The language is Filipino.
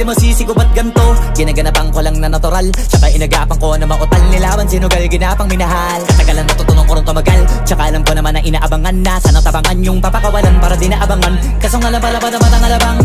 di masisi ko ba't ganto. Ginaganapan ko lang na natural. Tsaka inagapan ko na mautal. Nilaban sinugal, ginapang minahal. Katagalan natutunan ko rin tumagal. Tsaka alam ko naman na inaabangan na. Sana tabangan yung papakawalan para di naabangan. Kaso nga lang pala ba naman ang alabang.